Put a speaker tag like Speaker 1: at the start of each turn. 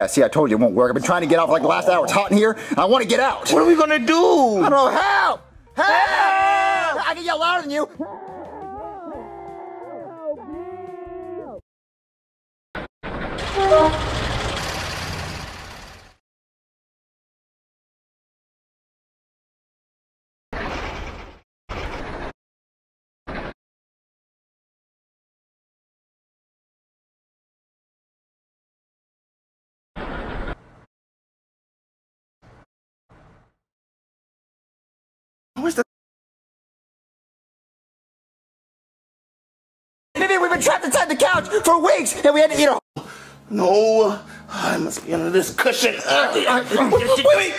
Speaker 1: Yeah, see, I told you it won't work. I've been trying to get out for like the last hour. It's hot in here. I want to get out.
Speaker 2: What are we gonna do?
Speaker 1: I don't know. Help! Help! I can yell louder than you.
Speaker 2: Where's the?
Speaker 1: We've been trapped inside the couch for weeks and we had to eat a.
Speaker 2: No, I must be under this cushion. Uh, uh, uh, wait, wait,